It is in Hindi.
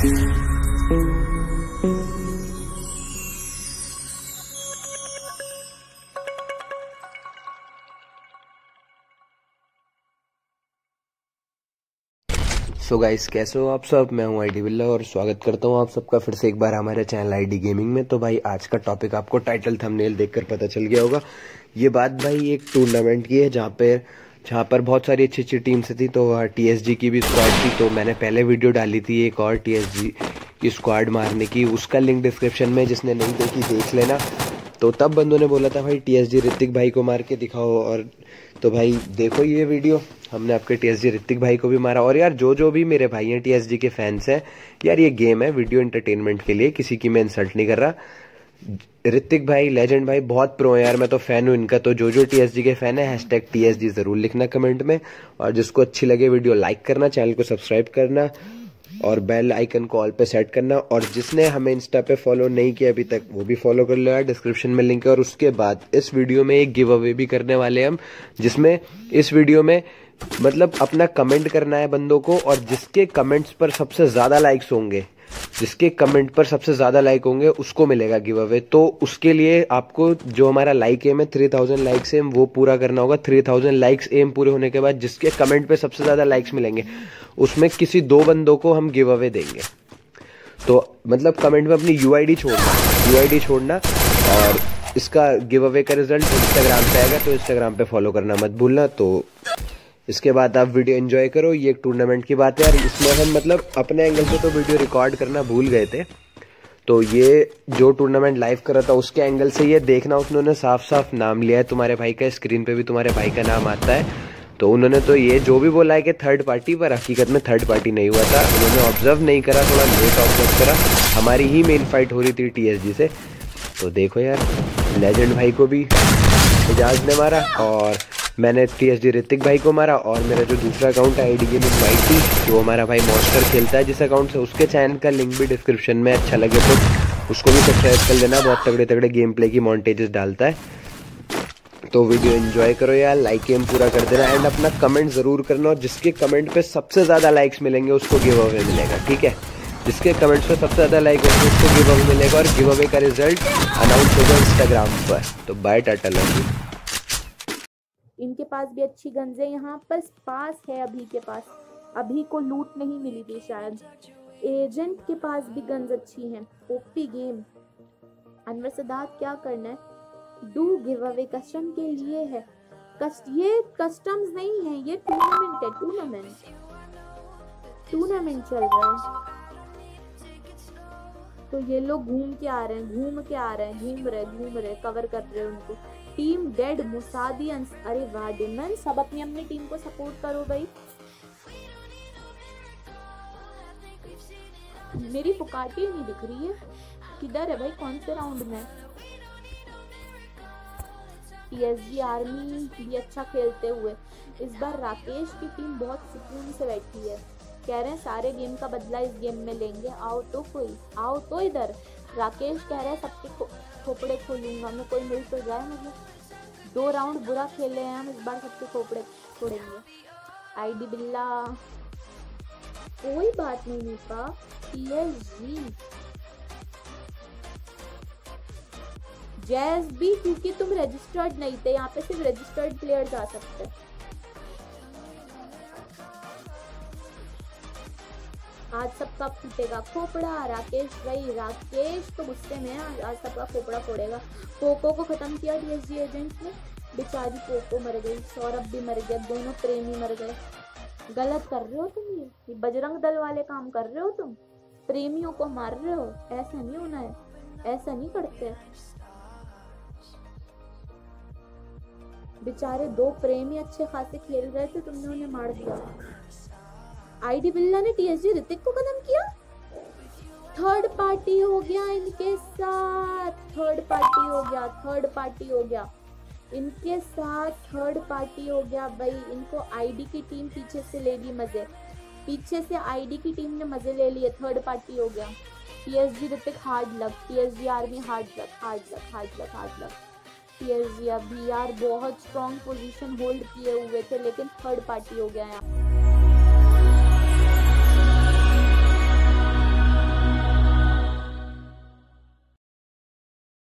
so गाइस कैसे हो आप सब? मैं हूँ आईडी बिल्ला और स्वागत करता हूँ आप सबका फिर से एक बार हमारे चैनल आईडी गेमिंग में। तो भाई, आज का टॉपिक आपको टाइटल थंबनेल देखकर पता चल गया होगा। ये बात भाई एक टूर्नामेंट की है जहाँ पे जहाँ पर बहुत सारी अच्छी अच्छी टीम्स थी तो वहाँ टी की भी स्क्वाड थी तो मैंने पहले वीडियो डाली थी एक और टीएसजी की स्क्वाड मारने की। उसका लिंक डिस्क्रिप्शन में, जिसने नहीं देखी, देख लेना। तो तब बंदों ने बोला था, भाई टी ऋतिक भाई को मार के दिखाओ। और तो भाई, देखो ये वीडियो हमने आपके टी ऋतिक भाई को भी मारा। और यार जो जो भी मेरे भाई हैं टीएसजी के फैंस हैं, यार, ये गेम है वीडियो एंटरटेनमेंट के लिए। किसी की मैं इंसल्ट नहीं कर रहा। ऋतिक भाई लेजेंड भाई, बहुत प्रो है यार, मैं तो फ़ैन हूँ इनका तो जो जो टीएसजी के फ़ैन है हैशटैग टीएसजी ज़रूर लिखना कमेंट में, और जिसको अच्छी लगे वीडियो लाइक करना चैनल को सब्सक्राइब करना, और बेल आइकन को ऑल पे सेट करना, और जिसने हमें इंस्टा पे फॉलो नहीं किया अभी तक, वो भी फॉलो कर लो यार डिस्क्रिप्शन में लिंक है, और उसके बाद इस वीडियो में एक गिव अवे भी करने वाले हम, जिसमें इस वीडियो में मतलब अपना कमेंट करना है बंदों को और जिसके कमेंट्स पर सबसे ज़्यादा लाइक्स होंगे, जिसके कमेंट पर सबसे ज़्यादा लाइक होंगे, उसको मिलेगा गिव अवे तो उसके लिए आपको जो हमारा लाइक एम है थ्री थाउज़ेंड लाइक्स एम वो पूरा करना होगा। थ्री थाउज़ेंड लाइक्स एम पूरे होने के बाद जिसके कमेंट पे सबसे ज़्यादा लाइक्स मिलेंगे, उसमें किसी दो बंदों को हम गिव अवे देंगे। तो मतलब कमेंट में अपनी यूआईडी छोड़ना यूआईडी छोड़ना और इसका गिव अवे का रिज़ल्ट इंस्टाग्राम पे आएगा तो इंस्टाग्राम पे फॉलो करना मत भूलना। तो इसके बाद आप वीडियो एंजॉय करो, ये एक टूर्नामेंट की बात है और इसमें हम मतलब अपने एंगल से तो वीडियो रिकॉर्ड करना भूल गए थे। तो ये जो टूर्नामेंट लाइव कर रहा था, उसके एंगल से ये देखना उन्होंने साफ़ साफ़ नाम लिया है। तुम्हारे भाई का स्क्रीन पे भी तुम्हारे भाई का नाम आता है। तो उन्होंने तो ये जो भी बोला है कि थर्ड पार्टी पर हकीकत में थर्ड पार्टी नहीं हुआ था। उन्होंने ऑब्ज़र्व नहीं करा, थोड़ा लेट ऑब्ज़र्व करा। हमारी ही मेन फाइट हो रही थी टीएसजी से। तो देखो यार लेजेंड भाई को भी एजाज ने मारा और मैंने टी डी ऋतिक भाई को मारा और मेरा जो दूसरा अकाउंट है आई डी गेमिंग माइटी जो हमारा भाई मॉन्स्टर खेलता है, जिस अकाउंट से उसके चैनल का लिंक भी डिस्क्रिप्शन में अच्छा लगे तो उसको भी सब्सक्राइब कर लेना। बहुत तगड़े तगड़े गेम प्ले की मॉन्टेजेस डालता है। तो वीडियो एंजॉय करो यार लाइक एम पूरा कर देना एंड अपना कमेंट ज़रूर करना और जिसके कमेंट पे सबसे ज़्यादा लाइक्स मिलेंगे उसको गिव अवे मिलेगा, ठीक है? जिसके कमेंट्स पे सबसे ज़्यादा लाइक होंगे उसको गिव अवे मिलेगा और गिव अवे का रिज़ल्ट अनाउंस होगा इंस्टाग्राम पर। तो बाय टाटा लव पास भी अच्छी गंज है। यहाँ पर पास है अभी के पास। अभी को लूट नहीं मिली थी शायद। एजेंट के पास भी गंज अच्छी है। ओपी गेम अनवर सदात क्या करना है? डू गिव अवे कस्टम के लिए है। कस्ट ये कस्टम्स नहीं है, ये टूर्नामेंट है टूर्नामेंट टूर्नामेंट चल रहा है। तो ये लोग घूम के आ रहे हैं, घूम के आ रहे हैं, घूम रहे घूम रहे कवर कर रहे हैं उनको। टीम डेड मुसादी अरे वाह डिमन सब अपनी अपनी टीम को सपोर्ट करो भाई। मेरी पुकाटी नहीं दिख रही है। किधर है भाई? कौन से राउंड में? पीएसजी आर्मी भी अच्छा खेलते हुए। इस बार राकेश की टीम बहुत सुकून से बैठी है। कह रहे हैं, सारे गेम का बदला इस गेम में लेंगे। आओ तो कोई, आओ तो इधर। राकेश कह रहे हैं, सबके खोपड़े खोलूँगा मैं, कोई मिल तो जाए मुझे। दो राउंड बुरा खेले हैं हम, इस बार सबके खोपड़े छोड़ेंगे आईडी बिल्ला। कोई बात नहीं नीपा पीएसजी जैस भी, क्योंकि तुम रजिस्टर्ड नहीं थे, यहाँ पे सिर्फ़ रजिस्टर्ड प्लेयर जा सकते हैं। आज सबका फूटेगा खोपड़ा, राकेश भाई, राकेश तो गुस्से में है, आज सबका खोपड़ा फोड़ेगा। पोको को खत्म किया डीएसजी एजेंट ने। बेचारी पोको मर गई, सौरभ भी मर गया, दोनों प्रेमी मर गए। गलत कर रहे हो तुम ये बजरंग दल वाले काम कर रहे हो तुम? प्रेमियों को मार रहे हो? ऐसा नहीं होना है। ऐसा नहीं करते। बेचारे दो प्रेमी अच्छे खासे खेल रहे थे, तुमने उन्हें मार दिया। आईडी बिल्ला ने टीएसजी ऋतिक को कदम किया? थर्ड पार्टी हो गया इनके साथ थर्ड पार्टी हो गया थर्ड पार्टी हो गया। इनके साथ थर्ड पार्टी हो गया भाई, इनको आईडी की टीम पीछे से ले ली मज़े। पीछे से आईडी की टीम ने मज़े ले लिए थर्ड पार्टी हो गया। PSG Ritik hard luck PSG army hard luck hard luck hard luck hard luck PSG अभी यार बहुत स्ट्रॉन्ग पोजीशन होल्ड किए हुए थे, लेकिन थर्ड पार्टी हो गया यहाँ